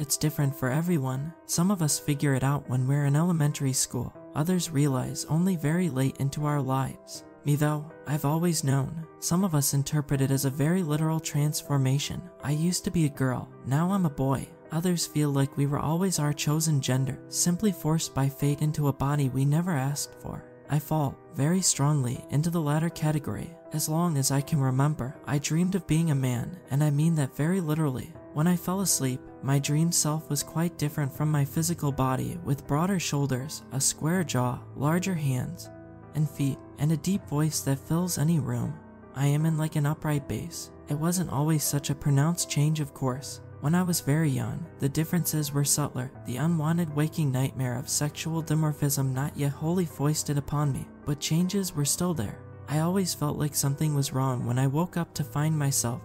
it's different for everyone. Some of us figure it out when we're in elementary school, others realize only very late into our lives. Me though, I've always known. Some of us interpret it as a very literal transformation. I used to be a girl, now I'm a boy. Others feel like we were always our chosen gender, simply forced by fate into a body we never asked for. I fall very strongly into the latter category. As long as I can remember, I dreamed of being a man, and I mean that very literally. When I fell asleep, my dream self was quite different from my physical body, with broader shoulders, a square jaw, larger hands and feet, and a deep voice that fills any room. I am in like an upright bass. It wasn't always such a pronounced change, of course. When I was very young, the differences were subtler, the unwanted waking nightmare of sexual dimorphism not yet wholly foisted upon me, but changes were still there. I always felt like something was wrong when I woke up to find myself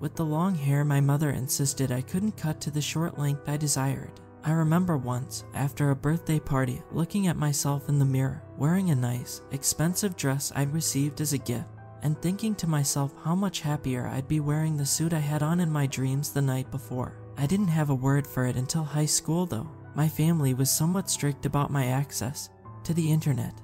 with the long hair my mother insisted I couldn't cut to the short length I desired. I remember once, after a birthday party, looking at myself in the mirror, wearing a nice, expensive dress I'd received as a gift, and thinking to myself how much happier I'd be wearing the suit I had on in my dreams the night before. I didn't have a word for it until high school though. My family was somewhat strict about my access to the internet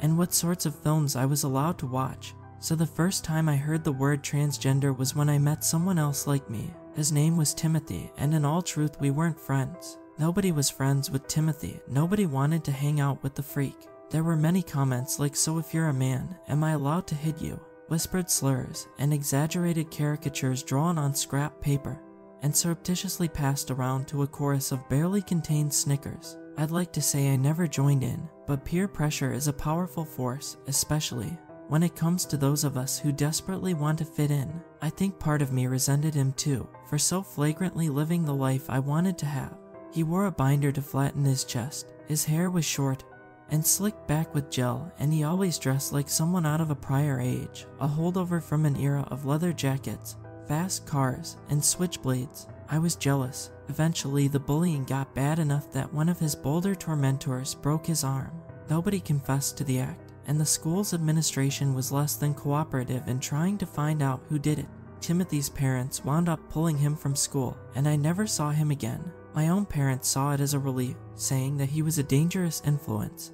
and what sorts of films I was allowed to watch. So the first time I heard the word transgender was when I met someone else like me. His name was Timothy, and in all truth, we weren't friends. Nobody was friends with Timothy. Nobody wanted to hang out with the freak. There were many comments like, So if you're a man, am I allowed to hit you? Whispered slurs and exaggerated caricatures drawn on scrap paper and surreptitiously passed around to a chorus of barely contained snickers. I'd like to say I never joined in, but peer pressure is a powerful force, especially when it comes to those of us who desperately want to fit in. I think part of me resented him too, for so flagrantly living the life I wanted to have. He wore a binder to flatten his chest, his hair was short and slicked back with gel, and he always dressed like someone out of a prior age, a holdover from an era of leather jackets, fast cars, and switchblades. I was jealous. Eventually, the bullying got bad enough that one of his bolder tormentors broke his arm. Nobody confessed to the act, and the school's administration was less than cooperative in trying to find out who did it. Timothy's parents wound up pulling him from school, and I never saw him again. My own parents saw it as a relief, saying that he was a dangerous influence,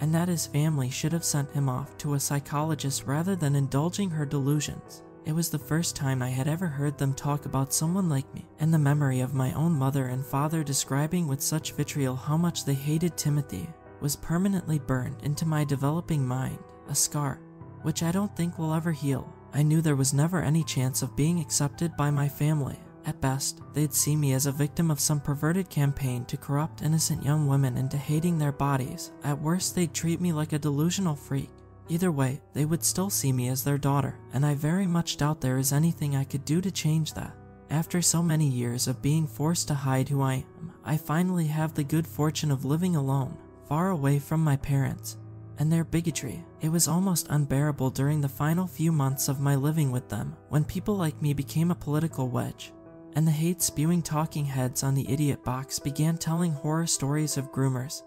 and that his family should have sent him off to a psychologist rather than indulging her delusions. It was the first time I had ever heard them talk about someone like me, and the memory of my own mother and father describing with such vitriol how much they hated Timothy was permanently burned into my developing mind, a scar, which I don't think will ever heal. I knew there was never any chance of being accepted by my family, at best, they'd see me as a victim of some perverted campaign to corrupt innocent young women into hating their bodies. At worst, they'd treat me like a delusional freak. Either way, they would still see me as their daughter, and I very much doubt there is anything I could do to change that. After so many years of being forced to hide who I am, I finally have the good fortune of living alone, far away from my parents and their bigotry. It was almost unbearable during the final few months of my living with them when people like me became a political wedge and the hate spewing talking heads on the idiot box began telling horror stories of groomers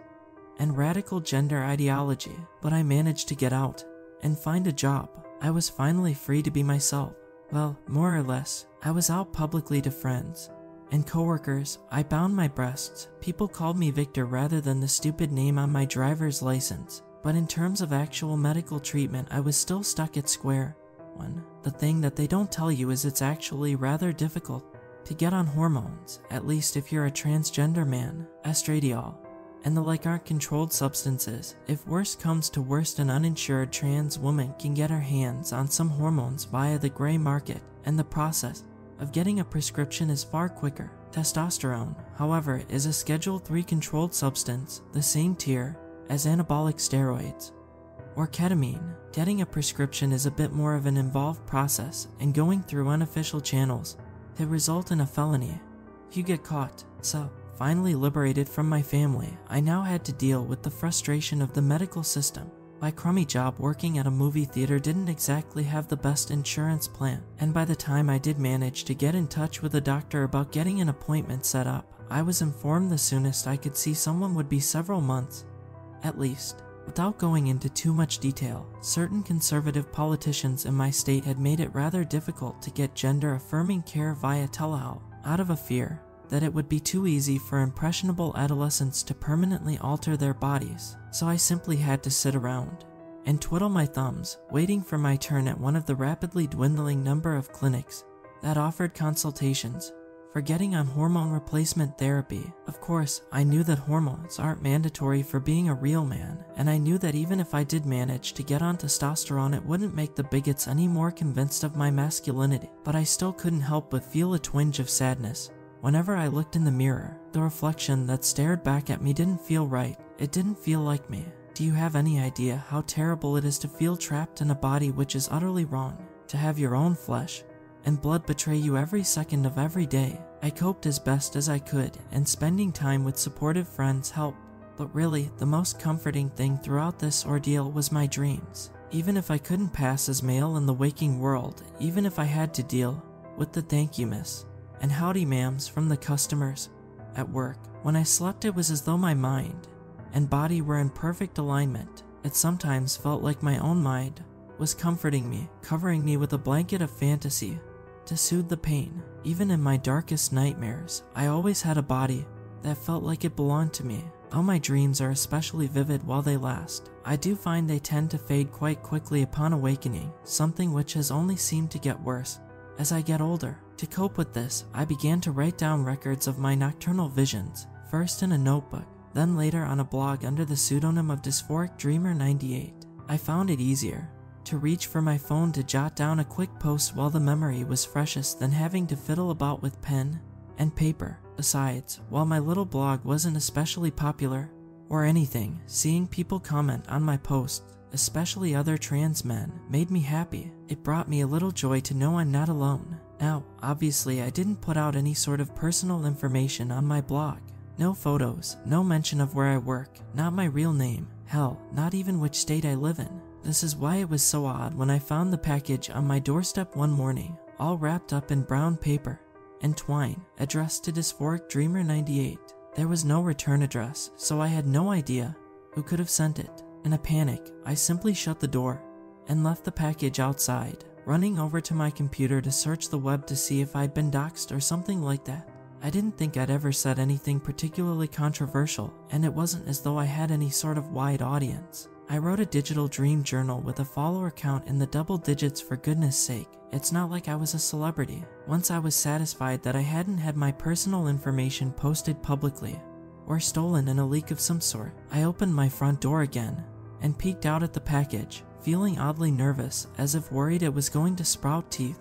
and radical gender ideology. But I managed to get out and find a job. I was finally free to be myself. Well, more or less, I was out publicly to friends and coworkers. I bound my breasts. People called me Victor rather than the stupid name on my driver's license. But in terms of actual medical treatment, I was still stuck at square one. The thing that they don't tell you is it's actually rather difficult to get on hormones, at least if you're a transgender man, estradiol, and the like aren't controlled substances. If worst comes to worst, an uninsured trans woman can get her hands on some hormones via the gray market, and the process of getting a prescription is far quicker. Testosterone, however, is a Schedule 3 controlled substance, the same tier as anabolic steroids. Or ketamine. Getting a prescription is a bit more of an involved process and going through unofficial channels that result in a felony. You get caught. So, finally liberated from my family, I now had to deal with the frustration of the medical system. My crummy job working at a movie theater didn't exactly have the best insurance plan, and by the time I did manage to get in touch with a doctor about getting an appointment set up, I was informed the soonest I could see someone would be several months, at least. Without going into too much detail, certain conservative politicians in my state had made it rather difficult to get gender affirming care via telehealth out of a fear that it would be too easy for impressionable adolescents to permanently alter their bodies, so I simply had to sit around and twiddle my thumbs, waiting for my turn at one of the rapidly dwindling number of clinics that offered consultations for getting on hormone replacement therapy. Of course, I knew that hormones aren't mandatory for being a real man, and I knew that even if I did manage to get on testosterone, it wouldn't make the bigots any more convinced of my masculinity. But I still couldn't help but feel a twinge of sadness. Whenever I looked in the mirror, the reflection that stared back at me didn't feel right. It didn't feel like me. Do you have any idea how terrible it is to feel trapped in a body which is utterly wrong? To have your own flesh and blood betray you every second of every day. I coped as best as I could, and spending time with supportive friends helped. But really, the most comforting thing throughout this ordeal was my dreams. Even if I couldn't pass as male in the waking world, even if I had to deal with the thank you miss and howdy ma'ams from the customers at work, when I slept, it was as though my mind and body were in perfect alignment. It sometimes felt like my own mind was comforting me, covering me with a blanket of fantasy to soothe the pain. Even in my darkest nightmares, I always had a body that felt like it belonged to me. All my dreams are especially vivid while they last. I do find they tend to fade quite quickly upon awakening, something which has only seemed to get worse as I get older. To cope with this, I began to write down records of my nocturnal visions, first in a notebook, then later on a blog under the pseudonym of Dysphoric Dreamer 98. I found it easier to reach for my phone to jot down a quick post while the memory was freshest than having to fiddle about with pen and paper. Besides, while my little blog wasn't especially popular or anything, seeing people comment on my posts, especially other trans men, made me happy. It brought me a little joy to know I'm not alone. Now, obviously, I didn't put out any sort of personal information on my blog. No photos, no mention of where I work, not my real name, hell, not even which state I live in. This is why it was so odd when I found the package on my doorstep one morning, all wrapped up in brown paper and twine, addressed to Dysphoric Dreamer 98. There was no return address, so I had no idea who could have sent it. In a panic, I simply shut the door and left the package outside, running over to my computer to search the web to see if I'd been doxxed or something like that. I didn't think I'd ever said anything particularly controversial, and it wasn't as though I had any sort of wide audience. I wrote a digital dream journal with a follower count in the double digits for goodness sake. It's not like I was a celebrity. Once I was satisfied that I hadn't had my personal information posted publicly or stolen in a leak of some sort, I opened my front door again and peeked out at the package, feeling oddly nervous as if worried it was going to sprout teeth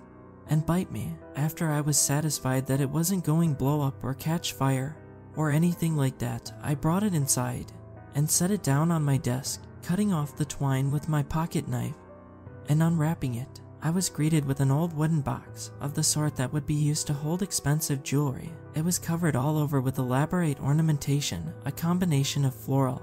and bite me. After I was satisfied that it wasn't going blow up or catch fire or anything like that, I brought it inside and set it down on my desk cutting off the twine with my pocket knife and unwrapping it. I was greeted with an old wooden box of the sort that would be used to hold expensive jewelry. It was covered all over with elaborate ornamentation, a combination of floral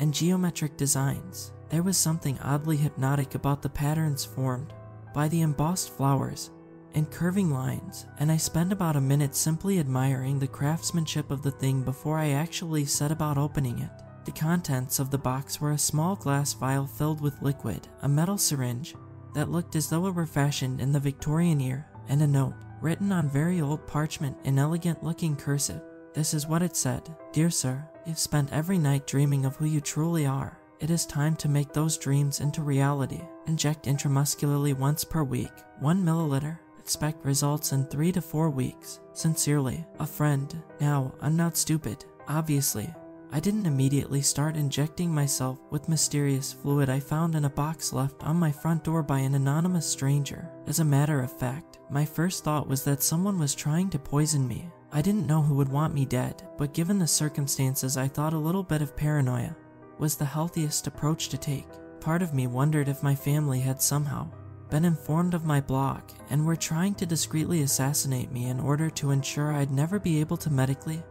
and geometric designs. There was something oddly hypnotic about the patterns formed by the embossed flowers and curving lines, and I spent about a minute simply admiring the craftsmanship of the thing before I actually set about opening it. The contents of the box were a small glass vial filled with liquid, a metal syringe that looked as though it were fashioned in the Victorian era, and a note written on very old parchment in elegant looking cursive. This is what it said Dear Sir, you've spent every night dreaming of who you truly are. It is time to make those dreams into reality. Inject intramuscularly once per week, 1 milliliter. Expect results in 3 to 4 weeks. Sincerely, a friend. Now, I'm not stupid. Obviously, I didn't immediately start injecting myself with mysterious fluid I found in a box left on my front door by an anonymous stranger. As a matter of fact, my first thought was that someone was trying to poison me. I didn't know who would want me dead, but given the circumstances, I thought a little bit of paranoia was the healthiest approach to take. Part of me wondered if my family had somehow been informed of my blog and were trying to discreetly assassinate me in order to ensure I'd never be able to medically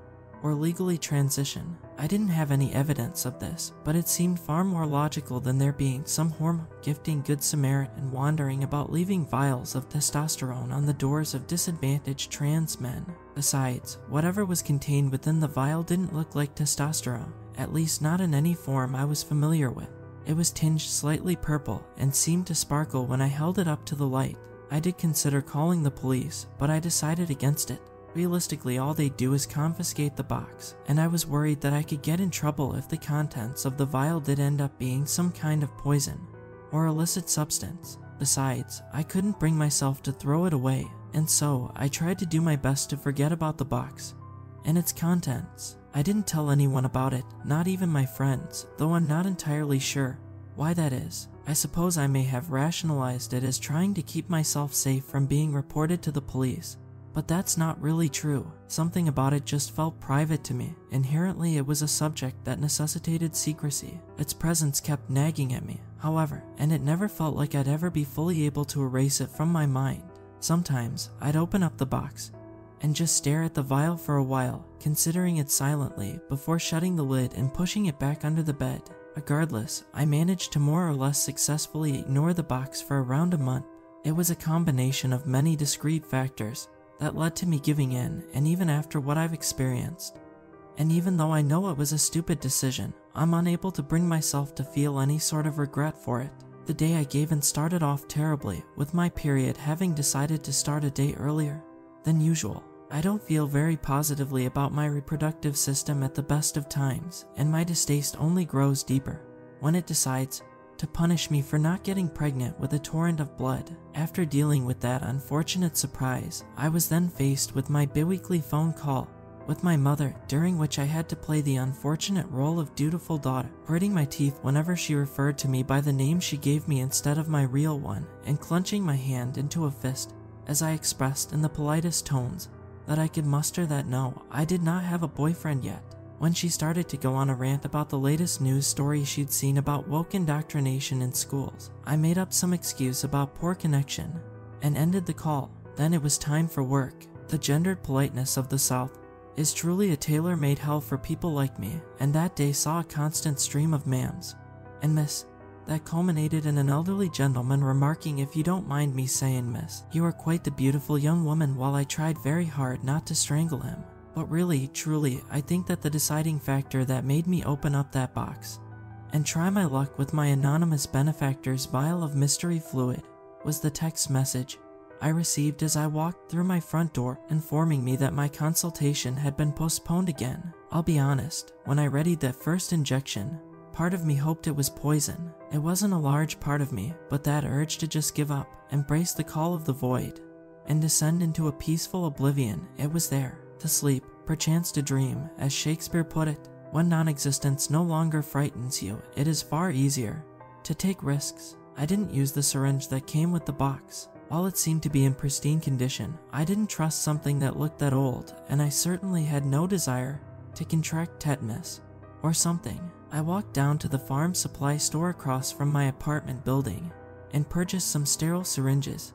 or legally transition. I didn't have any evidence of this, but it seemed far more logical than there being some hormone gifting Good Samaritan wandering about leaving vials of testosterone on the doors of disadvantaged trans men. Besides, whatever was contained within the vial didn't look like testosterone, at least not in any form I was familiar with. It was tinged slightly purple and seemed to sparkle when I held it up to the light. I did consider calling the police, but I decided against it. Realistically, all they'd do is confiscate the box, and I was worried that I could get in trouble if the contents of the vial did end up being some kind of poison or illicit substance. Besides, I couldn't bring myself to throw it away, and so I tried to do my best to forget about the box and its contents. I didn't tell anyone about it, not even my friends, though I'm not entirely sure why that is. I suppose I may have rationalized it as trying to keep myself safe from being reported to the police. But that's not really true. Something about it just felt private to me. Inherently, it was a subject that necessitated secrecy. Its presence kept nagging at me, however, and it never felt like I'd ever be fully able to erase it from my mind. Sometimes, I'd open up the box and just stare at the vial for a while, considering it silently before shutting the lid and pushing it back under the bed. Regardless, I managed to more or less successfully ignore the box for around a month. It was a combination of many discrete factors that led to me giving in, and even after what I've experienced. And even though I know it was a stupid decision, I'm unable to bring myself to feel any sort of regret for it. The day I gave in started off terribly, with my period having decided to start a day earlier than usual. I don't feel very positively about my reproductive system at the best of times, and my distaste only grows deeper when it decides to punish me for not getting pregnant with a torrent of blood. After dealing with that unfortunate surprise, I was then faced with my biweekly phone call with my mother, during which I had to play the unfortunate role of dutiful daughter, gritting my teeth whenever she referred to me by the name she gave me instead of my real one, and clenching my hand into a fist as I expressed in the politest tones that I could muster that no, I did not have a boyfriend yet. When she started to go on a rant about the latest news story she'd seen about woke indoctrination in schools, I made up some excuse about poor connection and ended the call. Then it was time for work. The gendered politeness of the South is truly a tailor made hell for people like me, and that day saw a constant stream of ma'ams and miss that culminated in an elderly gentleman remarking, If you don't mind me saying, miss, you are quite the beautiful young woman, while I tried very hard not to strangle him. But really, truly, I think that the deciding factor that made me open up that box and try my luck with my anonymous benefactor's vial of mystery fluid was the text message I received as I walked through my front door informing me that my consultation had been postponed again. I'll be honest, when I readied that first injection, Part of me hoped it was poison. It wasn't a large part of me, but that urge to just give up, embrace the call of the void, and descend into a peaceful oblivion, it was there. To sleep, perchance to dream, as Shakespeare put it. When non existence no longer frightens you, it is far easier to take risks. I didn't use the syringe that came with the box. While it seemed to be in pristine condition, I didn't trust something that looked that old, and I certainly had no desire to contract tetanus or something. I walked down to the farm supply store across from my apartment building and purchased some sterile syringes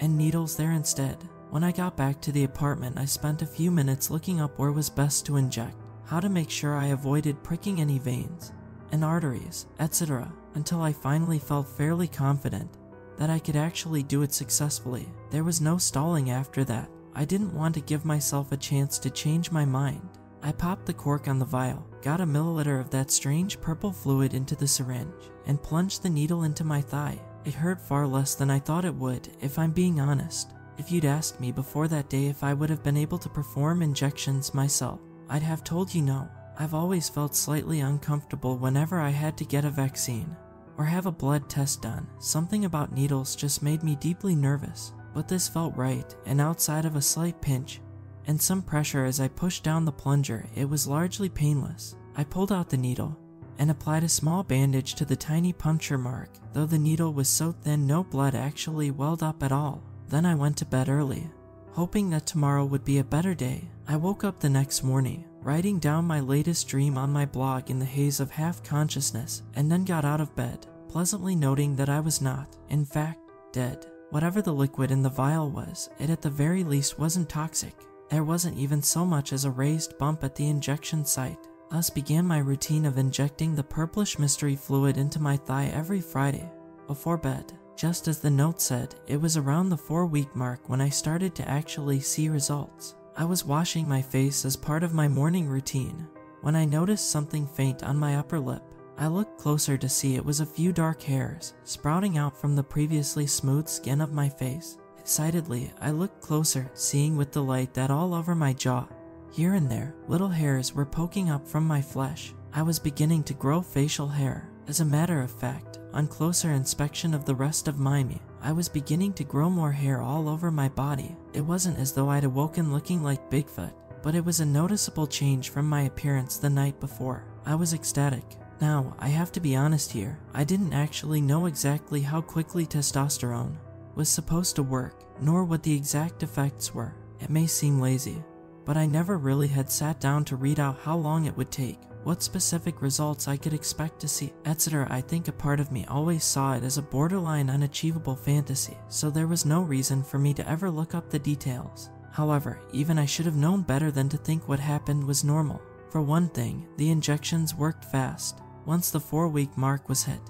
and needles there instead. When I got back to the apartment, I spent a few minutes looking up where was best to inject, how to make sure I avoided pricking any veins and arteries, etc., until I finally felt fairly confident that I could actually do it successfully. There was no stalling after that. I didn't want to give myself a chance to change my mind. I popped the cork on the vial, got a milliliter of that strange purple fluid into the syringe, and plunged the needle into my thigh. It hurt far less than I thought it would, if I'm being honest. If you'd asked me before that day if I would have been able to perform injections myself, I'd have told you no. I've always felt slightly uncomfortable whenever I had to get a vaccine or have a blood test done. Something about needles just made me deeply nervous, but this felt right, and outside of a slight pinch, and some pressure as I pushed down the plunger, it was largely painless. I pulled out the needle and applied a small bandage to the tiny puncture mark, though the needle was so thin no blood actually welled up at all. Then I went to bed early, hoping that tomorrow would be a better day. I woke up the next morning, writing down my latest dream on my blog in the haze of half consciousness, and then got out of bed, pleasantly noting that I was not, in fact, dead. Whatever the liquid in the vial was, it at the very least wasn't toxic. There wasn't even so much as a raised bump at the injection site. Thus began my routine of injecting the purplish mystery fluid into my thigh every Friday before bed. Just as the note said, it was around the four week mark when I started to actually see results. I was washing my face as part of my morning routine when I noticed something faint on my upper lip. I looked closer to see it was a few dark hairs sprouting out from the previously smooth skin of my face. Excitedly, I looked closer, seeing with delight that all over my jaw, here and there, little hairs were poking up from my flesh. I was beginning to grow facial hair. As a matter of fact, on closer inspection of the rest of my me, I was beginning to grow more hair all over my body. It wasn't as though I'd awoken looking like Bigfoot, but it was a noticeable change from my appearance the night before. I was ecstatic. Now, I have to be honest here, I didn't actually know exactly how quickly testosterone was supposed to work, nor what the exact effects were. It may seem lazy, but I never really had sat down to read out how long it would take, what specific results I could expect to see, etc. I think a part of me always saw it as a borderline unachievable fantasy, so there was no reason for me to ever look up the details. However, even I should have known better than to think what happened was normal. For one thing, the injections worked fast, once the four week mark was hit.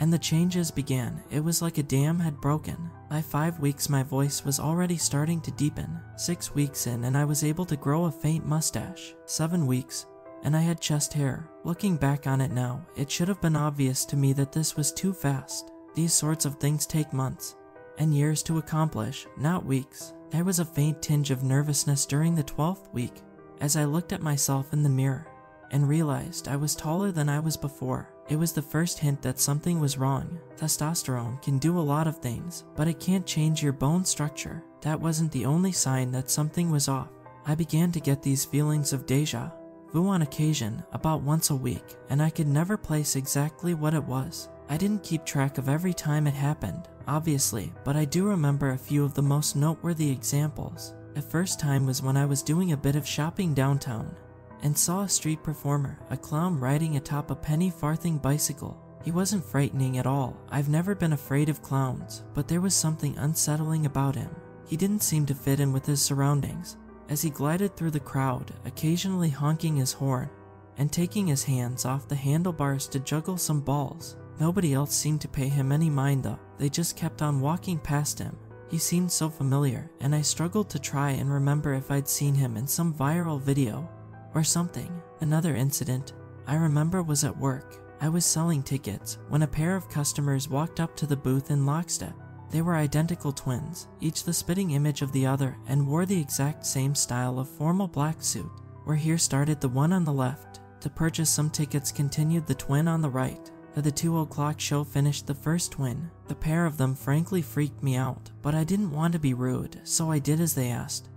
And the changes began. It was like a dam had broken. By five weeks, my voice was already starting to deepen. Six weeks in, and I was able to grow a faint mustache. Seven weeks, and I had chest hair. Looking back on it now, it should have been obvious to me that this was too fast. These sorts of things take months and years to accomplish, not weeks. There was a faint tinge of nervousness during the 12th week as I looked at myself in the mirror and realized I was taller than I was before. It was the first hint that something was wrong. Testosterone can do a lot of things, but it can't change your bone structure. That wasn't the only sign that something was off. I began to get these feelings of deja vu on occasion, about once a week, and I could never place exactly what it was. I didn't keep track of every time it happened, obviously, but I do remember a few of the most noteworthy examples. The first time was when I was doing a bit of shopping downtown and saw a street performer, a clown riding atop a penny farthing bicycle. He wasn't frightening at all. I've never been afraid of clowns, but there was something unsettling about him. He didn't seem to fit in with his surroundings. As he glided through the crowd, occasionally honking his horn and taking his hands off the handlebars to juggle some balls. Nobody else seemed to pay him any mind though, they just kept on walking past him. He seemed so familiar, and I struggled to try and remember if I'd seen him in some viral video or something. Another incident I remember was at work. I was selling tickets when a pair of customers walked up to the booth in lockstep. They were identical twins, each the spitting image of the other, and wore the exact same style of formal black suit. Where here started the one on the left. To purchase some tickets continued the twin on the right. For the 2 o'clock show finished the first twin. The pair of them frankly freaked me out, but I didn't want to be rude, so I did as they asked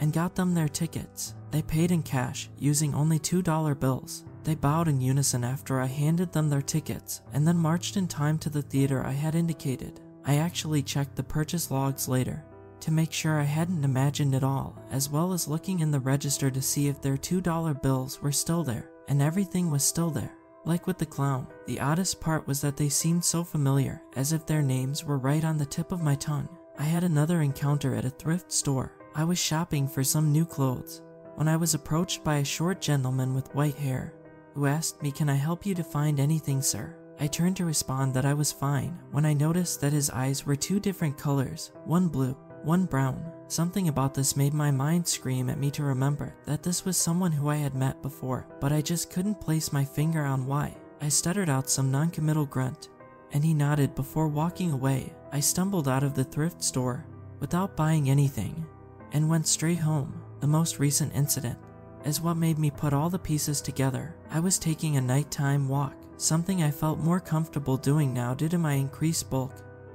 and got them their tickets. They paid in cash, using only $2 bills. They bowed in unison after I handed them their tickets and then marched in time to the theater I had indicated. I actually checked the purchase logs later to make sure I hadn't imagined it all, as well as looking in the register to see if their $2 bills were still there, and everything was still there. Like with the clown, the oddest part was that they seemed so familiar, as if their names were right on the tip of my tongue. I had another encounter at a thrift store. I was shopping for some new clothes when I was approached by a short gentleman with white hair who asked me, Can I help you to find anything, sir? I turned to respond that I was fine when I noticed that his eyes were two different colors one blue, one brown. Something about this made my mind scream at me to remember that this was someone who I had met before, but I just couldn't place my finger on why. I stuttered out some noncommittal grunt, and he nodded before walking away. I stumbled out of the thrift store without buying anything and went straight home. The most recent incident is what made me put all the pieces together. I was taking a nighttime walk, something I felt more comfortable doing now due to my increased bulk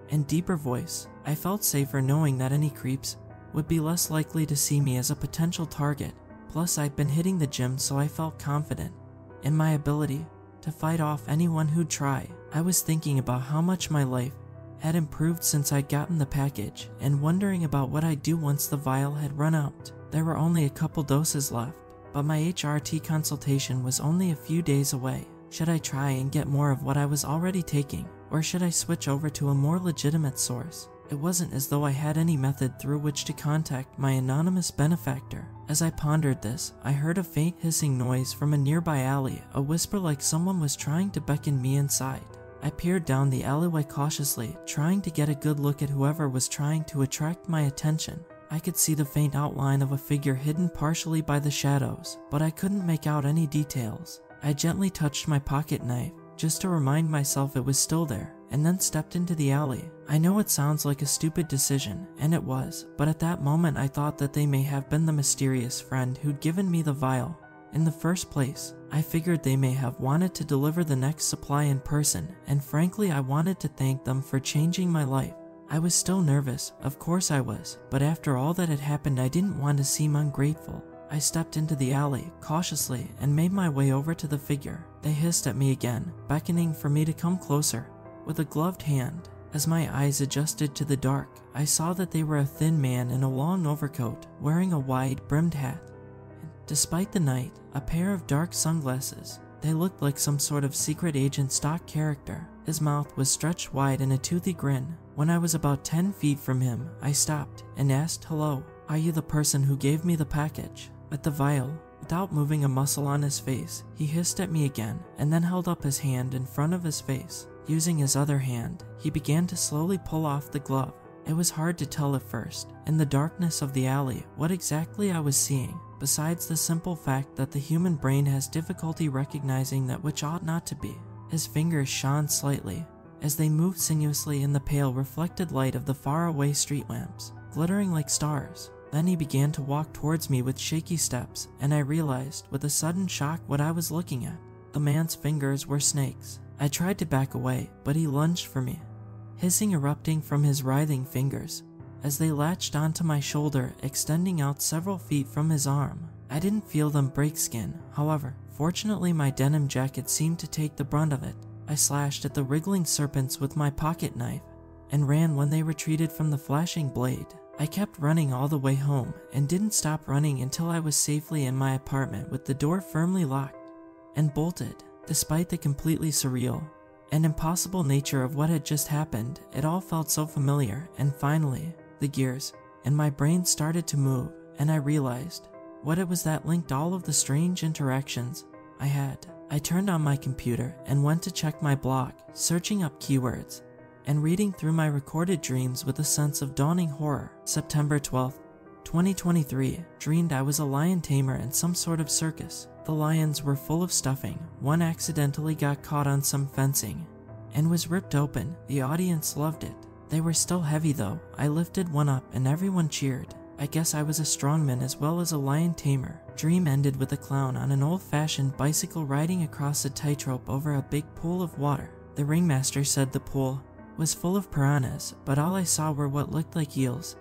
and deeper voice. I felt safer knowing that any creeps would be less likely to see me as a potential target. Plus, I'd been hitting the gym, so I felt confident in my ability to fight off anyone who'd try. I was thinking about how much my life had improved since I'd gotten the package and wondering about what I'd do once the vial had run out. There were only a couple doses left, but my HRT consultation was only a few days away. Should I try and get more of what I was already taking, or should I switch over to a more legitimate source? It wasn't as though I had any method through which to contact my anonymous benefactor. As I pondered this, I heard a faint hissing noise from a nearby alley, a whisper like someone was trying to beckon me inside. I peered down the alleyway cautiously, trying to get a good look at whoever was trying to attract my attention. I could see the faint outline of a figure hidden partially by the shadows, but I couldn't make out any details. I gently touched my pocket knife just to remind myself it was still there, and then stepped into the alley. I know it sounds like a stupid decision, and it was, but at that moment I thought that they may have been the mysterious friend who'd given me the vial. In the first place, I figured they may have wanted to deliver the next supply in person, and frankly, I wanted to thank them for changing my life. I was still nervous, of course I was, but after all that had happened, I didn't want to seem ungrateful. I stepped into the alley, cautiously, and made my way over to the figure. They hissed at me again, beckoning for me to come closer. With a gloved hand, as my eyes adjusted to the dark, I saw that they were a thin man in a long overcoat, wearing a wide brimmed hat. Despite the night, a pair of dark sunglasses, they looked like some sort of secret agent stock character. His mouth was stretched wide in a toothy grin. When I was about 10 feet from him, I stopped and asked, Hello, are you the person who gave me the package? At the vial, without moving a muscle on his face, he hissed at me again and then held up his hand in front of his face. Using his other hand, he began to slowly pull off the glove. It was hard to tell at first, in the darkness of the alley, what exactly I was seeing, besides the simple fact that the human brain has difficulty recognizing that which ought not to be. His fingers shone slightly as they moved sinuously in the pale reflected light of the faraway street lamps, glittering like stars. Then he began to walk towards me with shaky steps, and I realized with a sudden shock what I was looking at. The man's fingers were snakes. I tried to back away, but he lunged for me, hissing erupting from his writhing fingers as they latched onto my shoulder, extending out several feet from his arm. I didn't feel them break skin, however, fortunately, my denim jacket seemed to take the brunt of it. I slashed at the wriggling serpents with my pocket knife and ran when they retreated from the flashing blade. I kept running all the way home and didn't stop running until I was safely in my apartment with the door firmly locked and bolted. Despite the completely surreal and impossible nature of what had just happened, it all felt so familiar, and finally, the gears, and my brain started to move, and I realized what it was that linked all of the strange interactions I had. I turned on my computer and went to check my blog, searching up keywords and reading through my recorded dreams with a sense of dawning horror. September 12th, 2023, dreamed I was a lion tamer in some sort of circus. The lions were full of stuffing. One accidentally got caught on some fencing and was ripped open. The audience loved it. They were still heavy though. I lifted one up and everyone cheered. I guess I was a strongman as well as a lion tamer. Dream ended with a clown on an old fashioned bicycle riding across a tightrope over a big pool of water. The ringmaster said the pool was full of piranhas, but all I saw were what looked like eels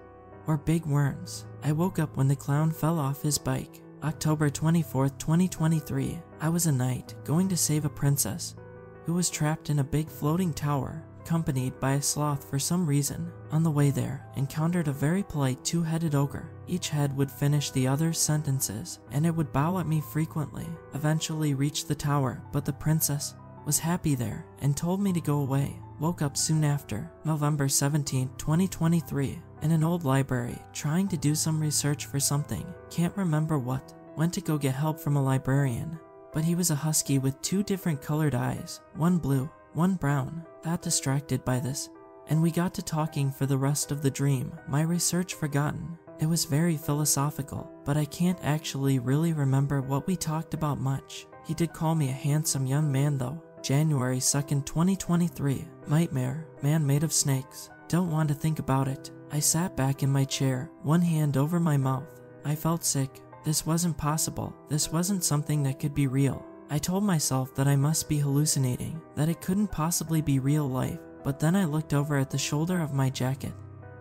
or big worms. I woke up when the clown fell off his bike. October 24th, 2023. I was a knight going to save a princess who was trapped in a big floating tower accompanied by a sloth for some reason. On the way there, encountered a very polite two-headed ogre. Each head would finish the other's sentences, and it would bow at me frequently. Eventually reached the tower, but the princess was happy there and told me to go away. Woke up soon after, November 17, 2023, in an old library, trying to do some research for something. Can't remember what. Went to go get help from a librarian, but he was a husky with two different colored eyes, one blue, one brown. That distracted by this, and we got to talking for the rest of the dream, my research forgotten. It was very philosophical, but I can't actually really remember what we talked about much. He did call me a handsome young man though. January 2nd, 2023. Nightmare. Man made of snakes. Don't want to think about it. I sat back in my chair, one hand over my mouth. I felt sick. This wasn't possible. This wasn't something that could be real. I told myself that I must be hallucinating, that it couldn't possibly be real life, but then I looked over at the shoulder of my jacket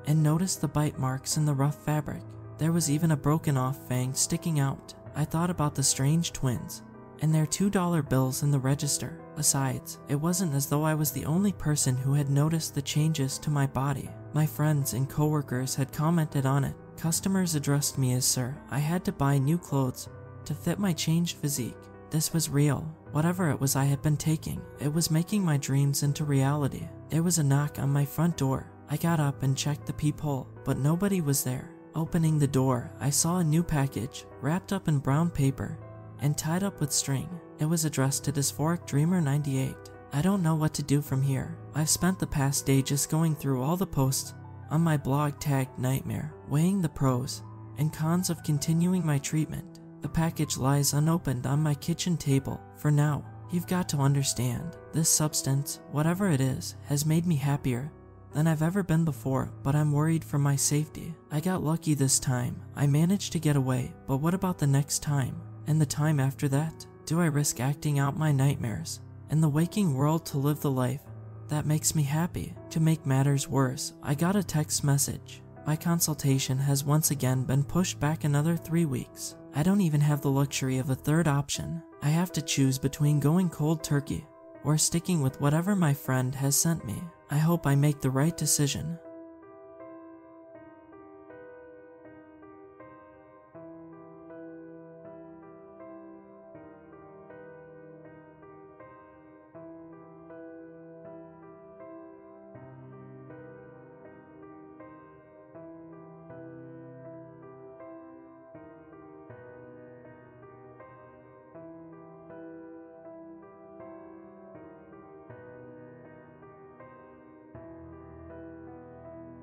and noticed the bite marks in the rough fabric. There was even a broken off fang sticking out. I thought about the strange twins and their $2 bills in the register. Besides, it wasn't as though I was the only person who had noticed the changes to my body. My friends and coworkers had commented on it. Customers addressed me as sir. I had to buy new clothes to fit my changed physique. This was real. Whatever it was I had been taking, it was making my dreams into reality. There was a knock on my front door. I got up and checked the peephole, but nobody was there. Opening the door, I saw a new package, wrapped up in brown paper and tied up with string. It was addressed to Dysphoric Dreamer 98. I don't know what to do from here. I've spent the past day just going through all the posts on my blog tagged Nightmare, weighing the pros and cons of continuing my treatment. The package lies unopened on my kitchen table. For now, You've got to understand, this substance, whatever it is, has made me happier than I've ever been before, but I'm worried for my safety. I got lucky this time. I managed to get away, but what about the next time? And the time after that? Do I risk acting out my nightmares in the waking world to live the life that makes me happy? To make matters worse, I got a text message. My consultation has once again been pushed back another three weeks. I don't even have the luxury of a third option. I have to choose between going cold turkey or sticking with whatever my friend has sent me. I hope I make the right decision.